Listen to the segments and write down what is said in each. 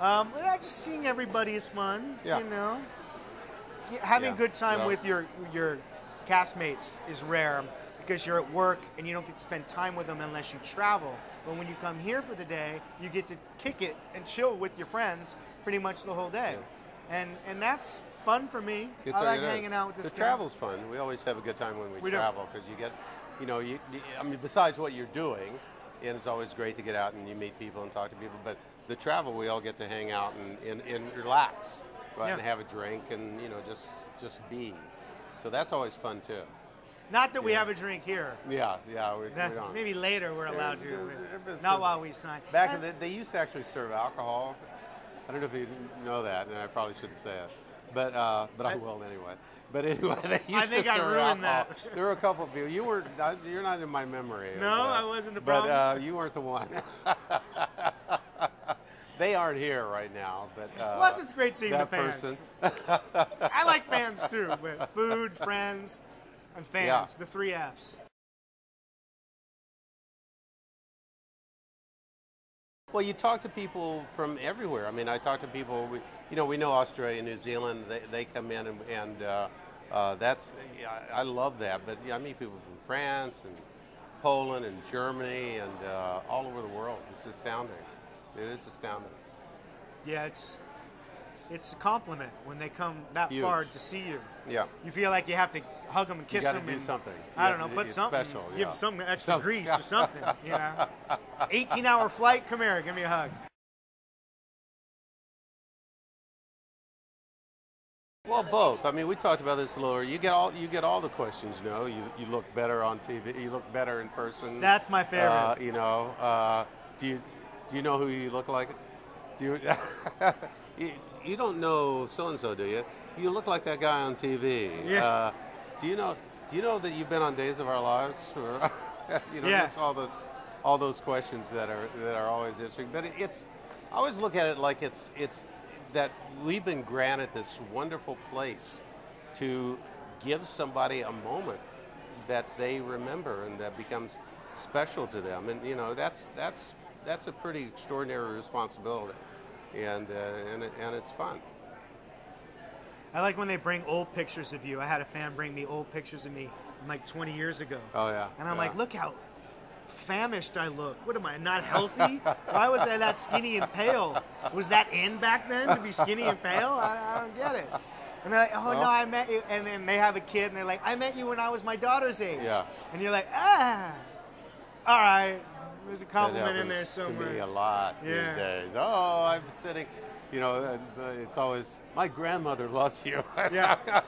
Um, well, just seeing everybody is fun. Yeah. You know, having Yeah, a good time with your your castmates is rare because you're at work and you don't get to spend time with them unless you travel. But when you come here for the day, you get to kick it and chill with your friends pretty much the whole day, and and that's fun for me. It's- I like it is. hanging out with this The guy. travel's fun. We always have a good time when we, We travel because you get, you know, you, you- I mean, besides what you're doing, and it's always great to get out and you meet people and talk to people. But the travel, we all get to hang out and, and, and relax, go out Yeah. and have a drink and you know just just be. So that's always fun too. Not that we have a drink here. Yeah, yeah, we, Nah, we don't. Maybe later we're allowed to. there have been some- Not while we sign. Back in the, they used to actually serve alcohol. I don't know if you know that, and I probably shouldn't say it, but uh, but I, I- will anyway. But anyway, they used think to I serve ruined alcohol. that. There were a couple of people. You were you're not in my memory. No, uh, I wasn't the But uh, problem. you weren't the one. they aren't here right now, but uh, Plus, it's great seeing the fans. person. I like fans too, but food, friends, and fans. Yeah. The three Fs. Well, you talk to people from everywhere. I mean, I talk to people. We, you know, we know Australia, New Zealand. They, they come in and, and uh, uh, that's. yeah, I love that. But yeah, I meet people from France and Poland and Germany and uh, all over the world. It's astounding. It is astounding. Yeah, it's it's a compliment when they come that Huge. far to see you. Yeah. You feel like you have to hug them and kiss them. You got to do something. I don't know, put something. special. Give yeah. some extra grease or something. You know, 18-hour flight. Come here, give me a hug. Well, both. I mean, we talked about this a little. earlier. You get all you get all the questions. You know, you you look better on TV. You look better in person. That's my favorite. Uh, you know, uh, do you do you know who you look like? Do you you, you don't know so and so, do you? You look like that guy on TV. Yeah. Uh, do you know Do you know that you've been on Days of Our Lives? Or, you know, Yeah. all those all those questions that are that are always interesting. But it, it's I always look at it like it's it's that we've been granted this wonderful place to give somebody a moment that they remember and that becomes special to them. And you know, that's that's that's a pretty extraordinary responsibility, and uh, and and it's fun. I like when they bring old pictures of you. I had a fan bring me old pictures of me from like 20 years ago. Oh yeah. And I'm yeah. like, look how famished I look. What am I, not healthy? Why was I that skinny and pale? Was that in back then to be skinny and pale? I, I don't get it. And they're like, oh no, I met you. And then they have a kid and they're like, I met you when I was my daughter's age. Yeah. And you're like, ah, all right. There's a compliment in there happens To me a lot Yeah. these days. Oh, I'm sitting. You know, uh, it's always my grandmother loves you. Yeah.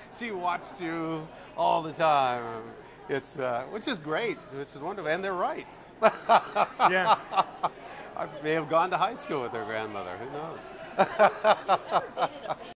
she watched you all the time. It's uh, which is great. Which is wonderful, and they're right. Yeah. I may have gone to high school with their grandmother. Who knows?